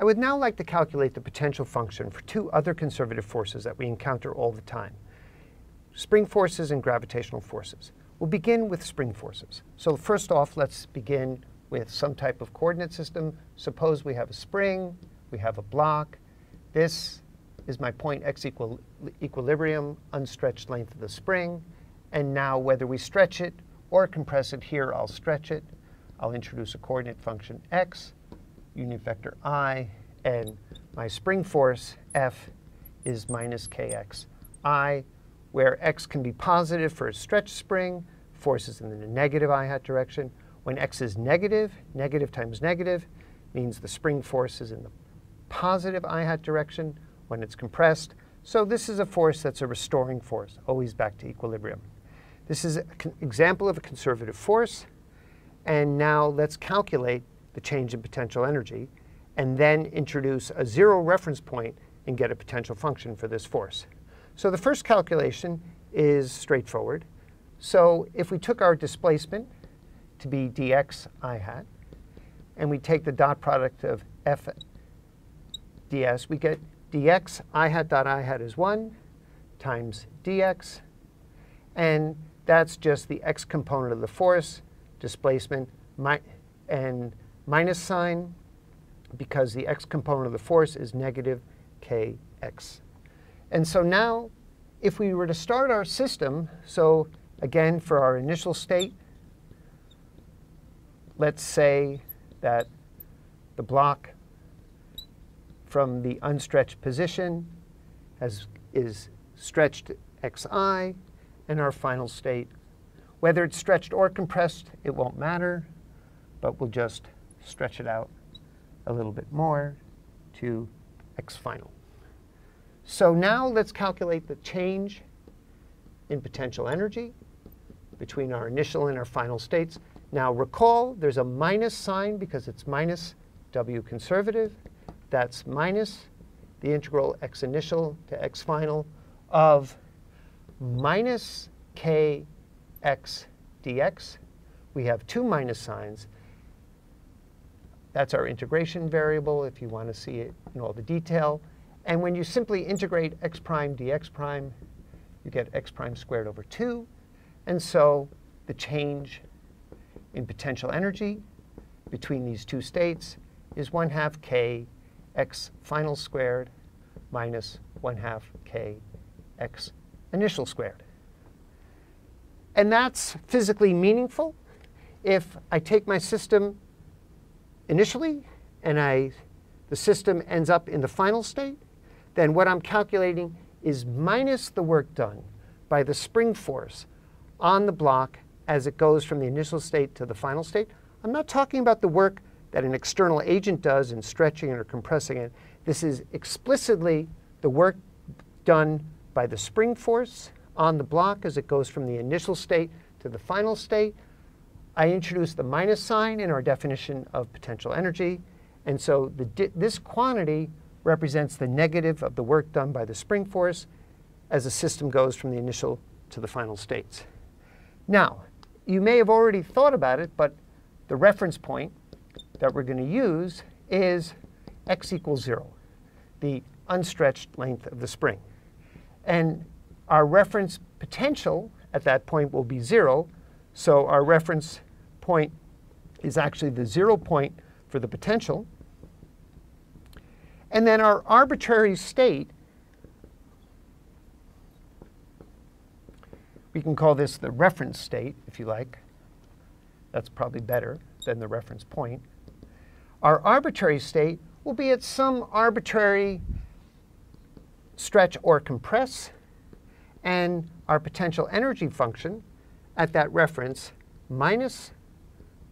I would now like to calculate the potential function for two other conservative forces that we encounter all the time, spring forces and gravitational forces. We'll begin with spring forces. So first off, let's begin with some type of coordinate system. Suppose we have a spring, we have a block. This is my point x equal equilibrium, unstretched length of the spring. And now whether we stretch it or compress it here, I'll stretch it. I'll introduce a coordinate function x, unit vector i, and my spring force F is minus kx i, where x can be positive for a stretched spring, forces in the negative i hat direction. When x is negative, negative times negative means the spring force is in the positive i hat direction when it's compressed. So this is a force that's a restoring force, always back to equilibrium. This is an example of a conservative force. And now let's calculate the change in potential energy and then introduce a zero reference point and get a potential function for this force. So the first calculation is straightforward. So if we took our displacement to be dx i hat, and we take the dot product of f ds, we get dx i hat dot i hat is 1 times dx. And that's just the x component of the force, displacement, mi and minus sign, because the x component of the force is negative kx. And so now, if we were to start our system, so again, for our initial state, let's say that the block from the unstretched position has, is stretched xi, and our final state. Whether it's stretched or compressed, it won't matter, but we'll just stretch it out a little bit more to x final. So now let's calculate the change in potential energy between our initial and our final states. Now recall, there's a minus sign because it's minus w conservative. That's minus the integral x initial to x final of minus kx dx. We have two minus signs. That's our integration variable if you want to see it in all the detail. And when you simply integrate x prime dx prime, you get x prime squared over 2. And so the change in potential energy between these two states is 1 half k x final squared minus 1 half k x initial squared. And that's physically meaningful if I take my system initially and I, the system ends up in the final state, then what I'm calculating is minus the work done by the spring force on the block as it goes from the initial state to the final state. I'm not talking about the work that an external agent does in stretching it or compressing it. This is explicitly the work done by the spring force on the block as it goes from the initial state to the final state. I introduced the minus sign in our definition of potential energy. And so this quantity represents the negative of the work done by the spring force as the system goes from the initial to the final states. Now, you may have already thought about it, but the reference point that we're going to use is x equals 0, the unstretched length of the spring. And our reference potential at that point will be 0, so our reference point is actually the 0 point for the potential. And then our arbitrary state, we can call this the reference state, if you like. That's probably better than the reference point. Our arbitrary state will be at some arbitrary stretch or compress, and our potential energy function at that reference minus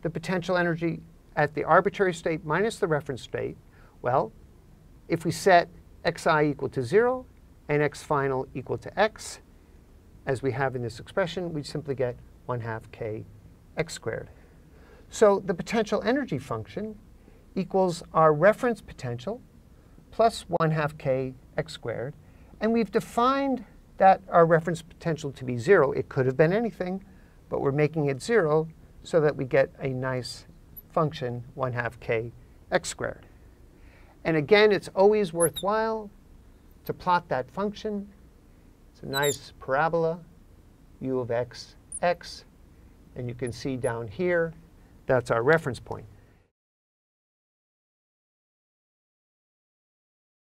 the potential energy at the arbitrary state minus the reference state, well, if we set xi equal to 0 and x final equal to x, as we have in this expression, we simply get 1 half k x squared. So the potential energy function equals our reference potential plus 1 half k x squared. And we've defined that our reference potential to be 0. It could have been anything, but we're making it 0 so that we get a nice function, 1 half k x squared. And again, it's always worthwhile to plot that function. It's a nice parabola, u of x, x. And you can see down here, that's our reference point.